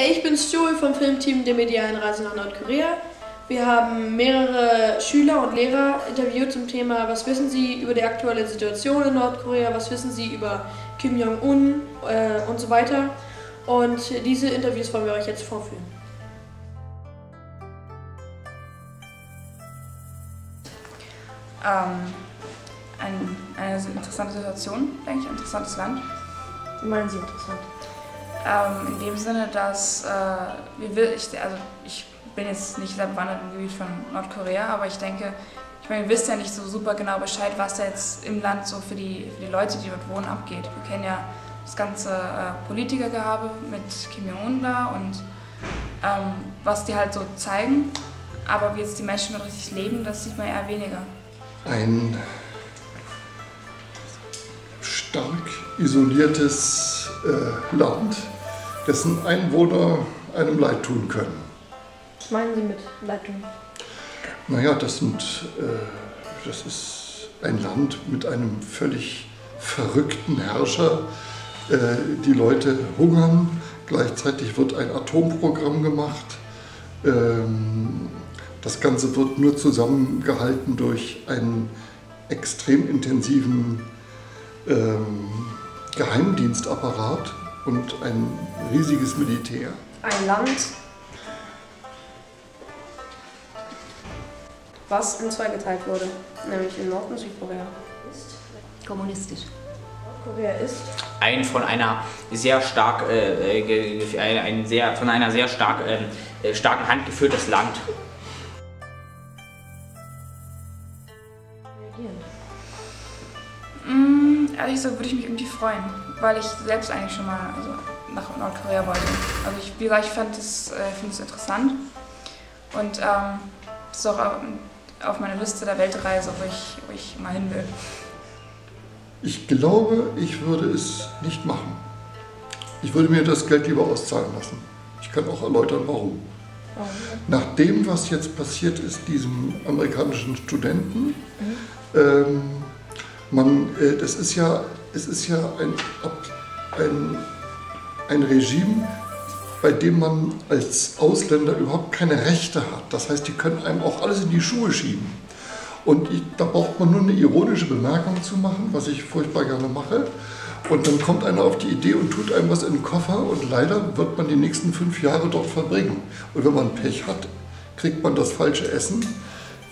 Hey, ich bin Stu vom Filmteam der medialen Reise nach Nordkorea. Wir haben mehrere Schüler und Lehrer interviewt zum Thema, was wissen sie über die aktuelle Situation in Nordkorea, was wissen sie über Kim Jong-un äh, und so weiter. Und diese Interviews wollen wir euch jetzt vorführen. Ähm, ein, eine interessante Situation, denke ich, ein interessantes Land. Wie meinen Sie interessant? Ähm, in dem Sinne, dass äh, wir ich, also ich bin jetzt nicht sehr bewandert im Gebiet von Nordkorea, aber ich denke, ich meine, ihr wisst ja nicht so super genau Bescheid, was da jetzt im Land so für die, für die Leute, die dort wohnen, abgeht. Wir kennen ja das ganze äh, Politikergehabe mit Kim Jong-un da und ähm, was die halt so zeigen, aber wie jetzt die Menschen dort richtig leben, das sieht man eher weniger. Ein stark isoliertes äh, Land, dessen Einwohner einem leid tun können. Was meinen Sie mit Leitung? Naja, das, sind, äh, das ist ein Land mit einem völlig verrückten Herrscher. Äh, die Leute hungern, gleichzeitig wird ein Atomprogramm gemacht. Ähm, das Ganze wird nur zusammengehalten durch einen extrem intensiven ähm, Geheimdienstapparat und ein riesiges Militär. Ein Land, was in zwei geteilt wurde, nämlich in Nord- und Südkorea. kommunistisch. Korea ist ein von einer sehr stark äh, ge- ein, ein sehr von einer sehr stark, ähm, äh, starken Hand geführtes Land. Ehrlich gesagt würde ich mich irgendwie freuen, weil ich selbst eigentlich schon mal also nach Nordkorea wollte. Also ich, wie gesagt, ich fand es, äh, finde es interessant und ähm, das ist auch auf meiner Liste der Weltreise, wo ich, wo ich mal hin will. Ich glaube, ich würde es nicht machen. Ich würde mir das Geld lieber auszahlen lassen. Ich kann auch erläutern, warum. Nach dem, was jetzt passiert ist, diesem amerikanischen Studenten, ähm, man, äh, das ist ja, es ist ja ein, ein, ein Regime, bei dem man als Ausländer überhaupt keine Rechte hat. Das heißt, die können einem auch alles in die Schuhe schieben. Und ich, da braucht man nur eine ironische Bemerkung zu machen, was ich furchtbar gerne mache. Und dann kommt einer auf die Idee und tut einem was in den Koffer und leider wird man die nächsten fünf Jahre dort verbringen. Und wenn man Pech hat, kriegt man das falsche Essen,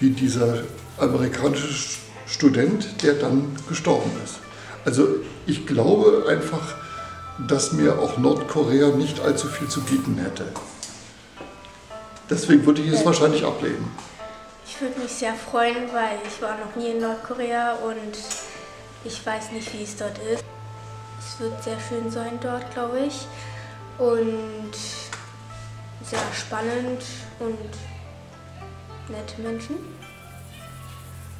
wie dieser amerikanische Sch- Student, der dann gestorben ist. Also ich glaube einfach, dass mir auch Nordkorea nicht allzu viel zu bieten hätte. Deswegen würde ich es wahrscheinlich ablehnen. Ich würde mich sehr freuen, weil ich war noch nie in Nordkorea und ich weiß nicht, wie es dort ist. Es wird sehr schön sein dort, glaube ich. Und sehr spannend und nette Menschen.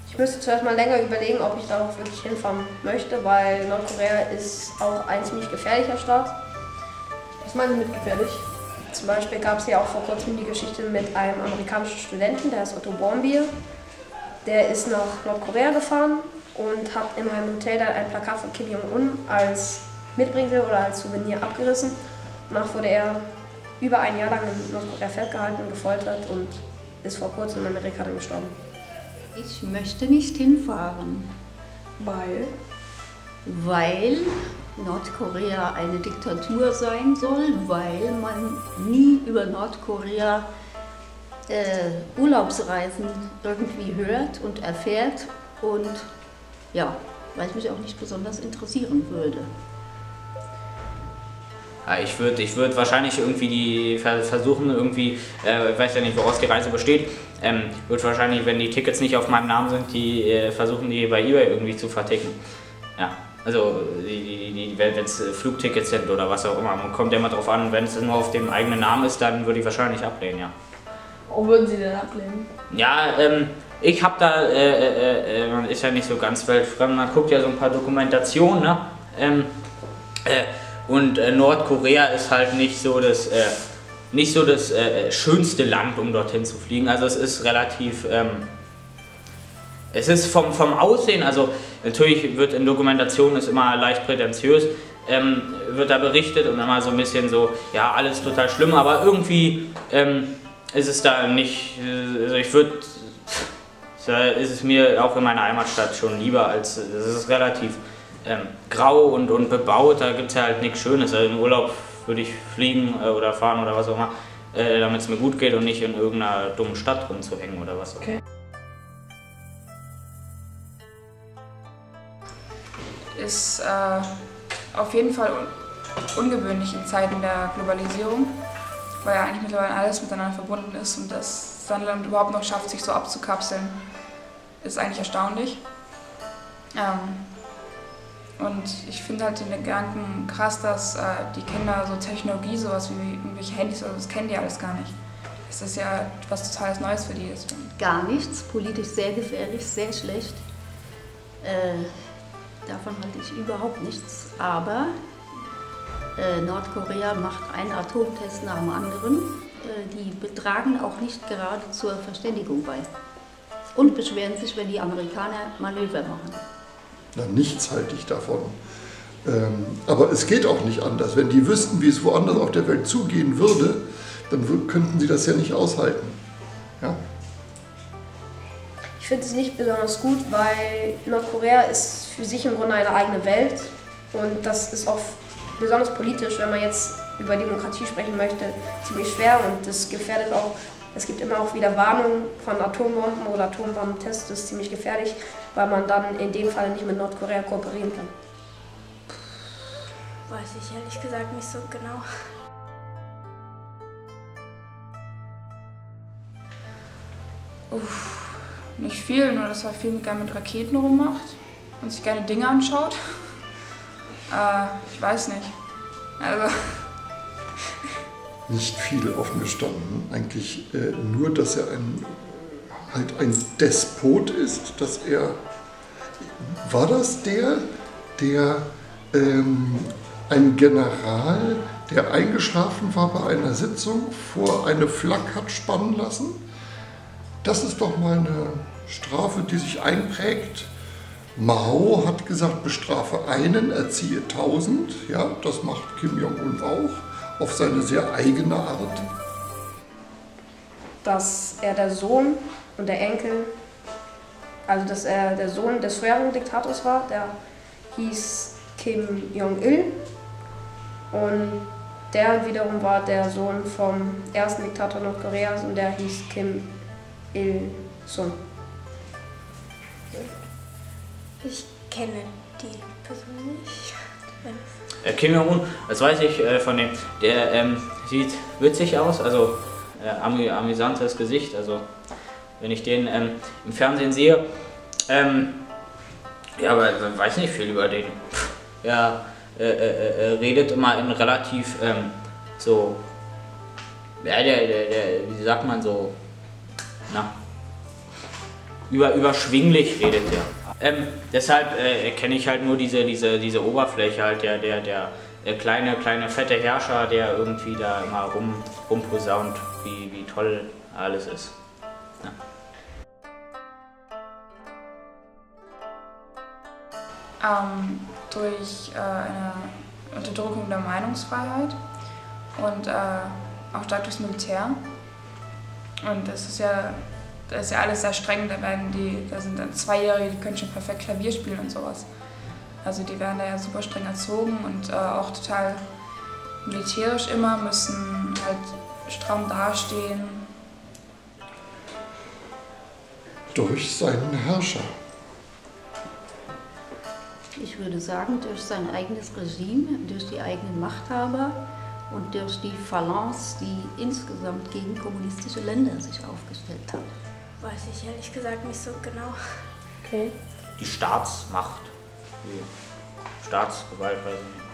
Ich müsste zuerst mal länger überlegen, ob ich darauf wirklich hinfahren möchte, weil Nordkorea ist auch ein ziemlich gefährlicher Staat. Was meinen Sie mit gefährlich? Zum Beispiel gab es ja auch vor kurzem die Geschichte mit einem amerikanischen Studenten, der heißt Otto Warmbier. Der ist nach Nordkorea gefahren und hat in einem Hotel dann ein Plakat von Kim Jong-un als Mitbringsel oder als Souvenir abgerissen. Danach wurde er über ein Jahr lang in Nordkorea festgehalten, gefoltert und ist vor kurzem in Amerika dann gestorben. Ich möchte nicht hinfahren, Weil? weil Nordkorea eine Diktatur sein soll, weil man nie über Nordkorea äh, Urlaubsreisen irgendwie hört und erfährt und ja, weil es mich auch nicht besonders interessieren würde. Ich würde ich würd wahrscheinlich irgendwie die ver- versuchen, irgendwie, äh, ich weiß ja nicht, woraus die Reise besteht, ähm, würde wahrscheinlich, wenn die Tickets nicht auf meinem Namen sind, die äh, versuchen, die bei eBay irgendwie zu verticken. Ja, also wenn es Flugtickets sind oder was auch immer, man kommt ja immer drauf an, wenn es nur auf dem eigenen Namen ist, dann würde ich wahrscheinlich ablehnen, ja. Warum würden Sie denn ablehnen? Ja, ähm, ich habe da, äh, äh, äh, man ist ja nicht so ganz weltfremd, man guckt ja so ein paar Dokumentationen, ne? Ähm, äh, und äh, Nordkorea ist halt nicht so das, äh, nicht so das äh, schönste Land, um dorthin zu fliegen. Also es ist relativ, ähm, es ist vom, vom Aussehen, also natürlich wird in Dokumentationen ist immer leicht prätentiös, ähm, wird da berichtet und immer so ein bisschen so, ja, alles total schlimm, aber irgendwie ähm, ist es da nicht, äh, also ich würde, ist es mir auch in meiner Heimatstadt schon lieber, als es ist relativ ähm, grau und, und bebaut, da gibt es ja halt nichts Schönes. Also Im Urlaub würde ich fliegen äh, oder fahren oder was auch immer, äh, damit es mir gut geht und nicht in irgendeiner dummen Stadt rumzuhängen oder was auch immer. Okay. Ist äh, auf jeden Fall un ungewöhnlich in Zeiten der Globalisierung, weil ja eigentlich mittlerweile alles miteinander verbunden ist und das Sandland überhaupt noch schafft, sich so abzukapseln, ist eigentlich erstaunlich. Ähm, und ich finde halt den Gedanken krass, dass äh, die Kinder so Technologie, sowas wie irgendwelche Handys, also das kennen die alles gar nicht. Das ist ja was total Neues für die. Deswegen. Gar nichts, politisch sehr gefährlich, sehr schlecht. Äh, davon halte ich überhaupt nichts. Aber äh, Nordkorea macht einen Atomtest nach dem anderen. Äh, die betragen auch nicht gerade zur Verständigung bei. Und beschweren sich, wenn die Amerikaner Manöver machen. Na, nichts halte ich davon. Ähm, aber es geht auch nicht anders. Wenn die wüssten, wie es woanders auf der Welt zugehen würde, dann könnten sie das ja nicht aushalten. Ja? Ich finde es nicht besonders gut, weil Nordkorea ist für sich im Grunde eine eigene Welt. Und das ist auch besonders politisch, wenn man jetzt über Demokratie sprechen möchte, ziemlich schwer und das gefährdet auch es gibt immer auch wieder Warnungen von Atombomben oder Atombombentests, das ist ziemlich gefährlich, weil man dann in dem Fall nicht mit Nordkorea kooperieren kann. Weiß ich ehrlich gesagt nicht so genau. Uff, nicht viel, nur dass er viel gerne mit Raketen rummacht und sich gerne Dinge anschaut. Äh, ich weiß nicht. Also nicht viel offen gestanden. Eigentlich äh, nur, dass er ein, halt ein Despot ist, dass er. War das der, der ähm, ein General, der eingeschlafen war bei einer Sitzung, vor eine Flak hat spannen lassen? Das ist doch mal eine Strafe, die sich einprägt. Mao hat gesagt, bestrafe einen, erziehe tausend. Ja, das macht Kim Jong-un auch auf seine sehr eigene Art? Dass er der Sohn und der Enkel, also dass er der Sohn des früheren Diktators war, der hieß Kim Jong-il und der wiederum war der Sohn vom ersten Diktator Nordkoreas und der hieß Kim Il-sung. Ich kenne die Person nicht. Äh, Kim Jong-un, das weiß ich äh, von dem, der ähm, sieht witzig aus, also äh, amü amüsantes Gesicht, also wenn ich den ähm, im Fernsehen sehe. Ähm, ja, aber ich weiß nicht viel über den. Er äh, äh, äh, redet immer in relativ ähm, so, ja, der, der, der, wie sagt man so, na, über, überschwinglich redet er. Ähm, deshalb äh, kenne ich halt nur diese, diese, diese Oberfläche, halt der, der, der, der kleine, kleine fette Herrscher, der irgendwie da immer rum, rumposaunt, wie, wie toll alles ist. Ja. Ähm, durch äh, eine Unterdrückung der Meinungsfreiheit und äh, auch stark durchs Militär. Und das ist ja da ist ja alles sehr streng, da werden die, da sind dann Zweijährige, die können schon perfekt Klavier spielen und sowas. Also die werden da ja super streng erzogen und äh, auch total militärisch immer, müssen halt stramm dastehen. Durch seinen Herrscher. Ich würde sagen, durch sein eigenes Regime, durch die eigenen Machthaber und durch die Phalanx, die insgesamt gegen kommunistische Länder sich aufgestellt hat. Weiß ich ehrlich gesagt nicht so genau. Okay. Die Staatsmacht. Die Staatsgewalt, weiß ich nicht.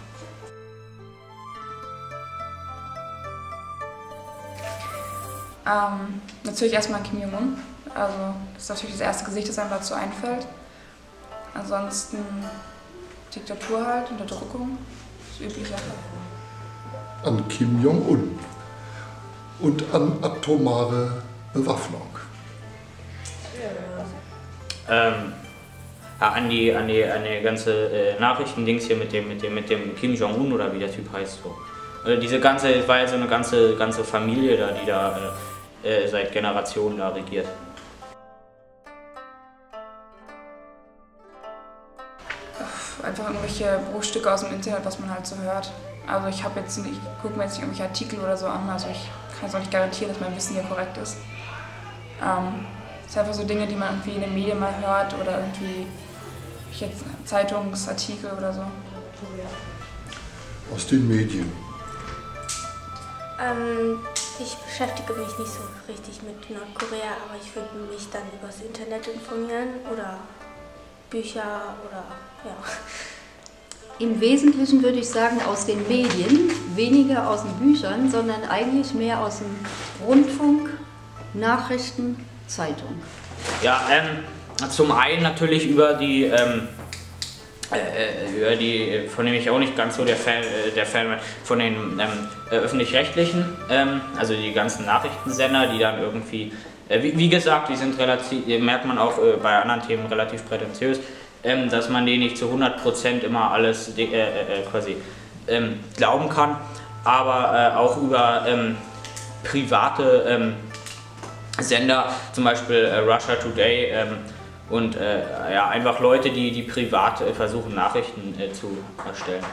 Ähm, natürlich erstmal Kim Jong-un. Also, das ist natürlich das erste Gesicht, das einem dazu einfällt. Ansonsten Diktatur halt, Unterdrückung, das Übliche. An Kim Jong-un und an atomare Bewaffnung. Ähm, an die, an die, an die ganze äh, Nachrichtendings hier mit dem, mit dem, mit dem Kim Jong-un oder wie der Typ heißt. So. Also diese ganze, es war ja so eine ganze, ganze Familie da, die da äh, äh seit Generationen da regiert. Einfach irgendwelche Bruchstücke aus dem Internet, was man halt so hört. Also ich habe jetzt, ich gucke mir jetzt nicht irgendwelche Artikel oder so an, also ich kann es auch nicht garantieren, dass mein Wissen hier korrekt ist. Ähm, es sind einfach so Dinge, die man irgendwie in den Medien mal hört oder irgendwie jetzt Zeitungsartikel oder so. Aus den Medien. Ähm, ich beschäftige mich nicht so richtig mit Nordkorea, aber ich würde mich dann übers Internet informieren oder Bücher oder ja. Im Wesentlichen würde ich sagen aus den Medien, weniger aus den Büchern, sondern eigentlich mehr aus dem Rundfunk, Nachrichten, Zeitung. Ja, ähm, zum einen natürlich über die, ähm, äh, über die, von dem ich auch nicht ganz so der Fan, äh, der Fan von den ähm, äh, öffentlich-rechtlichen, ähm, also die ganzen Nachrichtensender, die dann irgendwie, äh, wie, wie, gesagt, die sind relativ, merkt man auch äh, bei anderen Themen relativ prätentiös ähm, dass man denen nicht zu 100% immer alles äh, äh, äh, quasi ähm, glauben kann, aber äh, auch über private Sender, zum Beispiel äh, Russia Today ähm, und äh, ja, einfach Leute, die, die privat versuchen, Nachrichten zu erstellen.